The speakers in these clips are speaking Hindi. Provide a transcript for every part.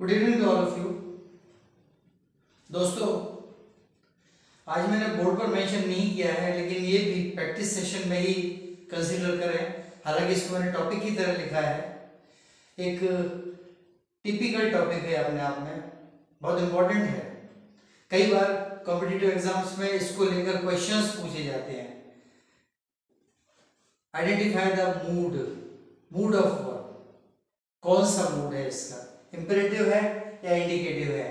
Good evening to all of you दोस्तों, आज मैंने बोर्ड पर मेंशन नहीं किया है, लेकिन ये भी प्रैक्टिस सेशन में ही कंसीडर करें। हालाँकि इसको मैंने टॉपिक की तरह लिखा है। एक टिपिकल टॉपिक है अपने आप में। बहुत इंपॉर्टेंट है। कई बार कॉम्पिटिटिव एग्ज़ाम्स में इसको लेकर क्वेश्चंस पूछे जाते हैं। Identify the mood mood of work कौन सा मूड है इसका? इंपेरेटिव है या इंडिकेटिव है?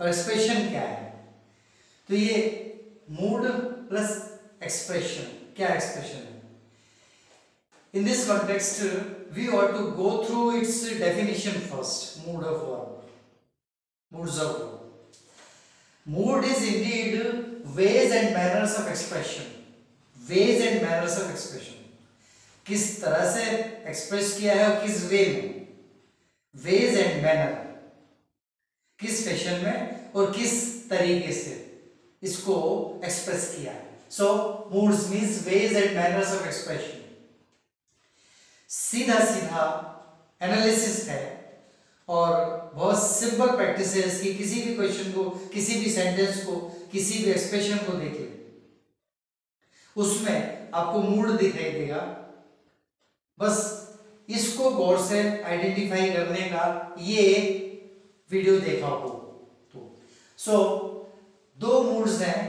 और एक्सप्रेशन क्या है? तो ये मूड प्लस एक्सप्रेशन क्या एक्सप्रेशन है? In this context we ought to go through its definition first mood of work moods of work mood is indeed ways and manners of expression. Ways and manners of expression. किस तरह से एक्सप्रेस किया है और किस वे में? वेज एंड मैनर किस फ़ैशन में और किस तरीके से इसको एक्सप्रेस किया है? So moods means ways and manners of expression सीधा सीधा एनालिसिस है और बहुत सिंपल प्रैक्टिस है इसकी। किसी भी क्वेश्चन को, किसी भी सेंटेंस को, किसी भी एक्सप्रेशन को देख उसमें आपको मूड दिखाई देगा। बस इसको गौर से आइडेंटिफाई करने का ये वीडियो देखा हो? तो सो so, दो मूड्स हैं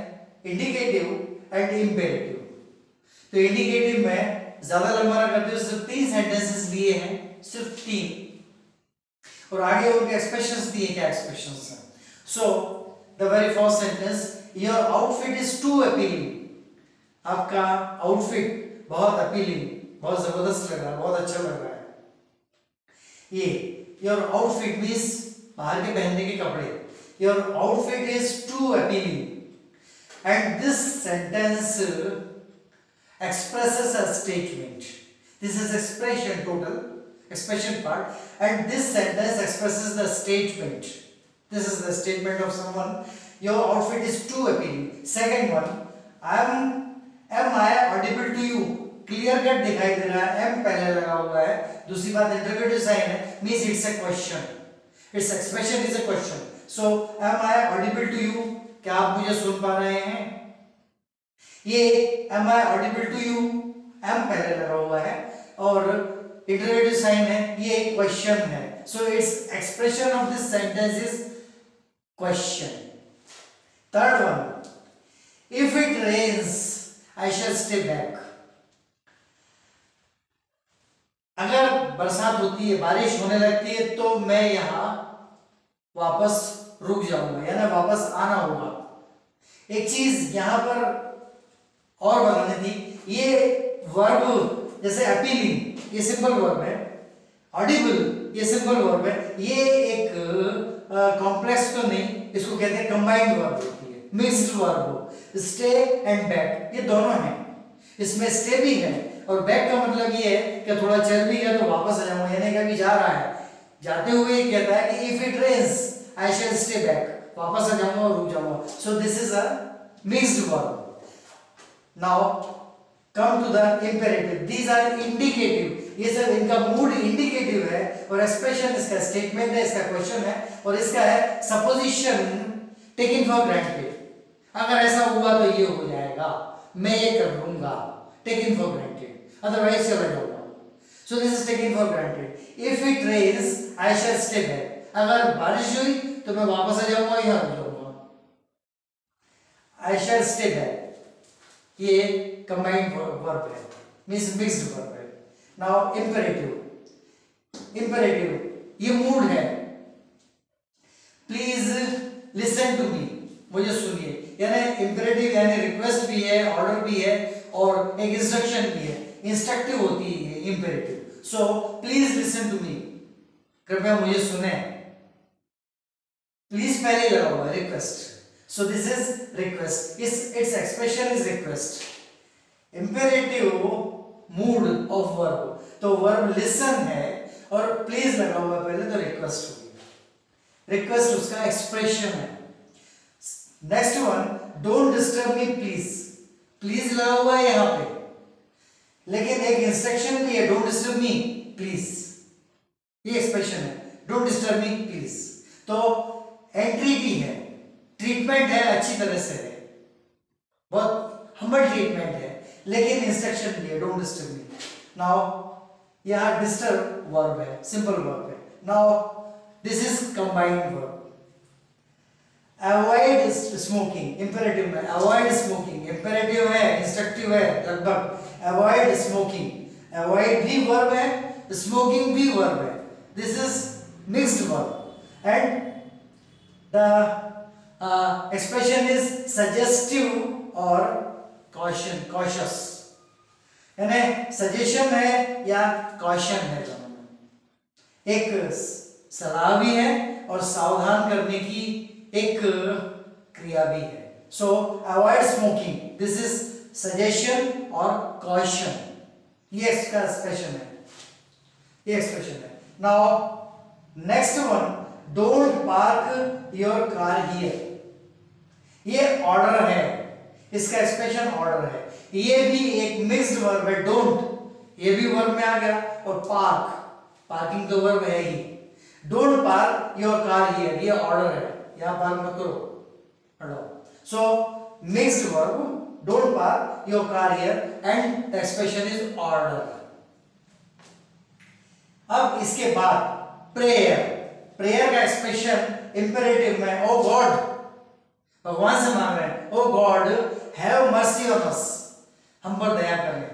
इंडिकेटिव एंड इंपेरेटिव तो इंडिकेटिव में ज़्यादा लंबा ना करते हुए सिर्फ़ तीन सेंटेंसेस लिए हैं सिर्फ़ तीन। और आगे उनके एक्सप्रेशंस दिए क्या एक्सप्रेशंस हैं? So the very first sentence your outfit is too appealing आपका आउटफिट बहुत अपीलिंग बहुत ज़बरदस्त लग रहा है बहुत अच्छा लग रहा है। ये योर आउटफिट मीन बाहर के पहनने के कपड़े। Your outfit is too appealing and this sentence expresses a statement this is expression total expression part and this sentence expresses the statement this is the statement of someone your outfit is too appealing second one I am am I audible to you clear cut दिखाई दे रहा है एम पहले लगा हुआ है, दूसरी बात इंटरगेटिव साइन है means it's a question its expression is a question so am I audible to you क्या आप मुझे सुन पा रहे हैं? ये am I audible to you am पहले लगा हुआ है, और इंटरगेटिव साइन है, ये क्वेश्चन है. So its expression of this sentence is question third one if it rains I shall stay back अगर बरसात होती है, बारिश होने लगती है तो मैं यहाँ वापस रुक जाऊँगा, यानी वापस आना होगा। एक चीज़ यहाँ पर और बतानी थी, ये वर्ब जैसे अपीलिंग ये सिंपल वर्ब है। ऑडिबल ये सिंपल वर्ब है। ये एक कॉम्प्लेक्स तो नहीं, इसको कहते हैं कंबाइंड वर्ब होती है mixed verb stay and back ये दोनों हैं। इसमें स्टे भी है और बैक का मतलब ये है कि थोड़ा चल भी गया तो वापस आ जाऊँगा। यानी कभी जा रहा है। जाते हुए ये कहता है कि if it rains I shall stay back वापस आ जाऊँगा और रुक जाऊँगा। So this is a mixed verb now, come to the imperative. These are indicative. ये सब इनका मूड इंडिकेटिव है और एक्सप्रेशन इसका स्टेटमेंट है, इसका क्वेश्चन है और इसका है सपोजिशन टेकिंग फॉर ग्रांटेड अगर ऐसा हुआ तो ये हो जाएगा। मैं ये कर लूँगा। टेकिंग फॉर ग्रांटेड अदरवाइज़ चला जाऊँगा so this is taking for granted if it rains I shall stay back अगर बारिश हुई तो मैं वापस आ जाऊँगा, यहाँ जाऊँगा। आई शैल स्टे बैक ये कंबाइंड वर्ब है। मींस मिक्स्ड वर्ब है। नाउ इंपेरेटिव इंपेरेटिव ये मूड है। प्लीज़ लिसन टू मी मुझे सुनिए। यानी इंपेरेटिव यानी रिक्वेस्ट भी है ऑर्डर भी है और एक इंस्ट्रक्शन भी है। इंस्ट्रक्टिव होती है imperative so please listen to me कृपया मुझे सुने। प्लीज़ पहले लगा request so this is request इस its expression is request imperative mood of verb तो वर्ब लिसन है, और प्लीज़ लगा हुआ पहले तो रिक्वेस्ट होगी रिक्वेस्ट उसका एक्सप्रेशन है। Next one don't disturb me please please लगा हुआ है यहाँ पर लेकिन एक इंस्ट्रक्शन भी है, don't disturb me, please. ये expression है डोंट डिस्टर्ब मी प्लीज़ तो एंट्री भी है ट्रीटमेंट है, अच्छी तरह से है. बहुत हम्बल ट्रीटमेंट है, लेकिन इंस्ट्रक्शन भी है डोंट डिस्टर्ब मी नाउ यहाँ डिस्टर्ब वर्ब है सिंपल वर्ब है. Now this is combined verb avoid smoking imperative में अवॉइड स्मोकिंग इंपेरेटिव है इंस्ट्रक्टिव है, लगभग. अवॉइड स्मोकिंग अवॉइड भी वर्ब है स्मोकिंग भी वर्ब है this is mixed verb and the expression is suggestive और कॉशन कॉशस यानी सजेशन है या कॉशन है दोनों एक सलाह भी है और सावधान करने की एक क्रिया भी है। So avoid smoking this is suggestion और कॉशन ये इसका एक्सप्रेशन है ये एक्सप्रेशन है now next one don't park your car here ये ऑर्डर है. इसका एक्सप्रेशन ऑर्डर है. ये भी एक मिक्स्ड वर्ब है डोंट ये भी वर्ब में आ गया और पार्क पार्किंग तो वर्ब है ही. Don't park your car here ये ऑर्डर है. यहाँ पार्क मत करो. So mixed verb don't park your car here and the expression is order अब इसके बाद प्रेयर प्रेयर का एक्सप्रेशन इंपेरेटिव में ओ गॉड भगवान से मांग रहे हैं O God have mercy on us हम पर दया करें।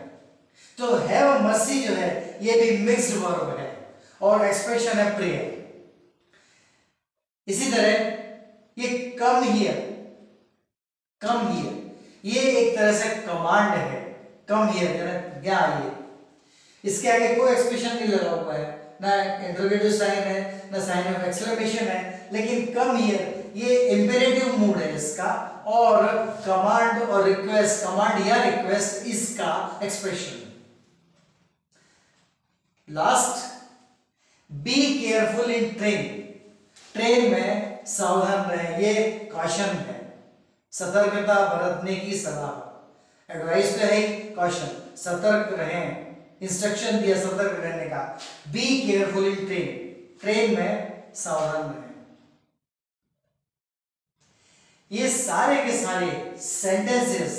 तो हैव मर्सी जो है, ये भी मिक्स्ड वर्ब है, और एक्सप्रेशन है प्रेयर इसी तरह, ये कम हियर कम हियर ये एक तरह से कमांड है। कम हियर क्या ये? इसके आगे कोई एक्सप्रेशन नहीं लगा हुआ है। ना इंटरोगेटिव साइन है, ना साइन ऑफ़ एक्सक्लेमेशन है, लेकिन कम हियर ये इंपेरेटिव मूड है इसका, और कमांड और रिक्वेस्ट कमांड या रिक्वेस्ट इसका expression last be careful in train train में सावधान रहें, ये कॉशन है। सतर्कता बरतने की सलाह। एडवाइस तो है कॉशन सतर्क रहें। इंस्ट्रक्शन दिया, सतर्क रहने का। Be careful in train train में सावधान रहें। ये सारे के सारे सेंटेंसेस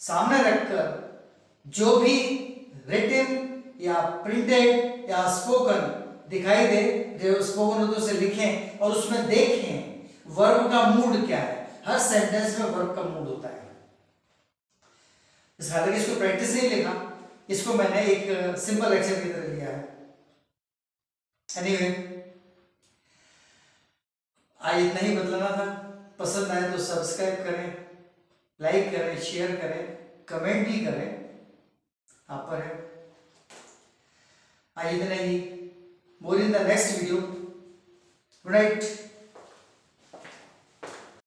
सामने रखकर जो भी रिटन या प्रिंटेड या स्पोकन दिखाई दे जो स्पोकन उर्दू लिखें और उसमें देखें वर्ब का मूड क्या है। हर सेंटेंस में वर्ब का मूड होता है। इस हालाँकि इसको प्रैक्टिस नहीं लिखा, इसको मैंने एक सिंपल एक्शन की तरह लिया है। एनीवे आज इतना ही बतलाना था। पसंद आए तो सब्सक्राइब करें लाइक करें शेयर करें कमेंट भी करें। आप पर है। आज इतना ही। More in the next video good night